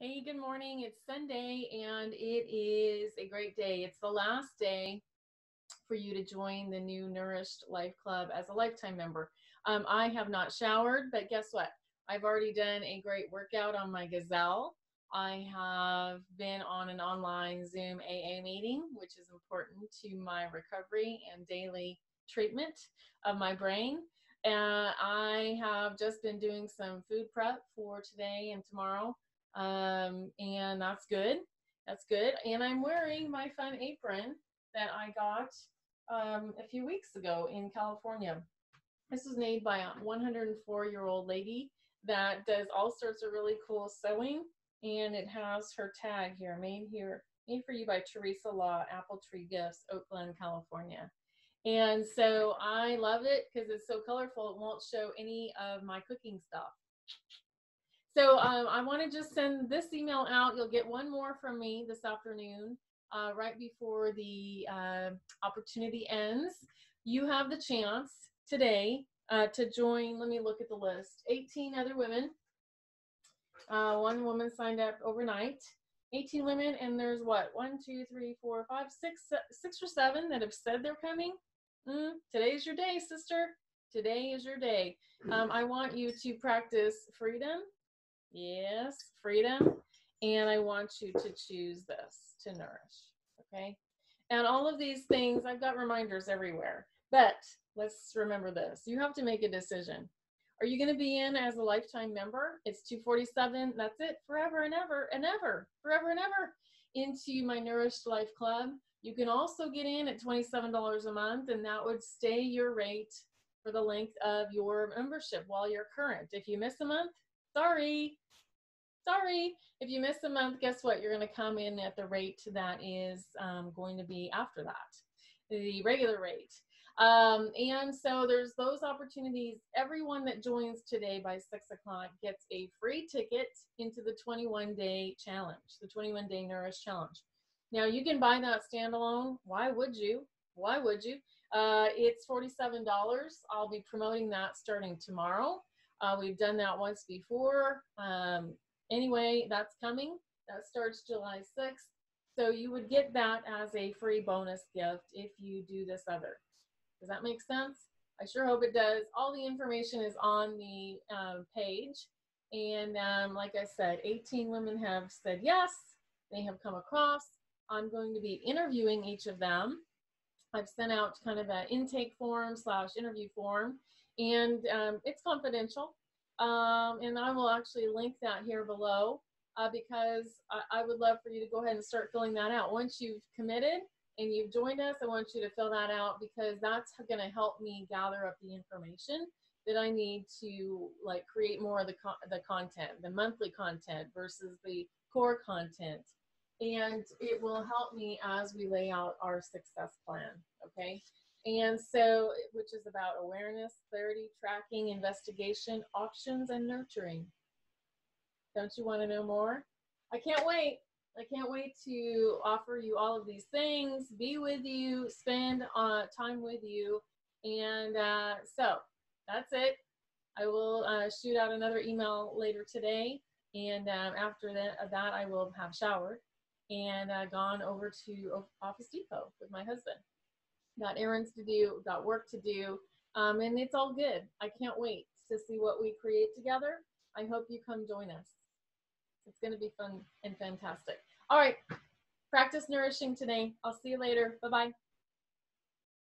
Hey, good morning. It's Sunday and it is a great day. It's the last day for you to join the new Nourished Life Club as a lifetime member. Um, I have not showered, but guess what? I've already done a great workout on my Gazelle. I have been on an online Zoom AA meeting, which is important to my recovery and daily treatment of my brain. And I have just been doing some food prep for today and tomorrow um, and that's good. That's good. And I'm wearing my fun apron that I got um, a few weeks ago in California. This was made by a 104 year old lady that does all sorts of really cool sewing. And it has her tag here, made here, made for you by Teresa Law, Apple Tree Gifts, Oakland, California. And so I love it because it's so colorful. It won't show any of my cooking stuff. So um, I want to just send this email out. You'll get one more from me this afternoon, uh, right before the uh, opportunity ends. You have the chance today uh, to join. Let me look at the list. 18 other women. Uh, one woman signed up overnight. 18 women, and there's what? One, two, three, four, five, six, six or seven that have said they're coming. Mm, today's your day, sister. Today is your day. Um, I want you to practice freedom, Yes, freedom. And I want you to choose this to nourish. Okay. And all of these things, I've got reminders everywhere. But let's remember this you have to make a decision. Are you going to be in as a lifetime member? It's 247. That's it forever and ever and ever, forever and ever into my Nourished Life Club. You can also get in at $27 a month, and that would stay your rate for the length of your membership while you're current. If you miss a month, sorry, sorry. If you miss a month, guess what? You're going to come in at the rate that is um, going to be after that, the regular rate. Um, and so there's those opportunities. Everyone that joins today by six o'clock gets a free ticket into the 21 day challenge, the 21 day Nourish challenge. Now you can buy that standalone. Why would you? Why would you? Uh, it's $47. I'll be promoting that starting tomorrow. Uh, we've done that once before. Um, anyway, that's coming. That starts July 6th. So you would get that as a free bonus gift if you do this other. Does that make sense? I sure hope it does. All the information is on the um, page. And um, like I said, 18 women have said yes. They have come across. I'm going to be interviewing each of them. I've sent out kind of an intake form slash interview form and um, it's confidential. Um, and I will actually link that here below uh, because I, I, would love for you to go ahead and start filling that out. Once you've committed and you've joined us, I want you to fill that out because that's going to help me gather up the information that I need to like create more of the, the content, the monthly content versus the core content. And it will help me as we lay out our success plan, okay? And so, which is about awareness, clarity, tracking, investigation, options, and nurturing. Don't you want to know more? I can't wait. I can't wait to offer you all of these things, be with you, spend uh, time with you. And uh, so that's it. I will uh, shoot out another email later today. And um, after that, that, I will have showered and uh, gone over to Office Depot with my husband got errands to do, got work to do, um, and it's all good. I can't wait to see what we create together. I hope you come join us. It's going to be fun and fantastic. All right, practice nourishing today. I'll see you later. Bye bye.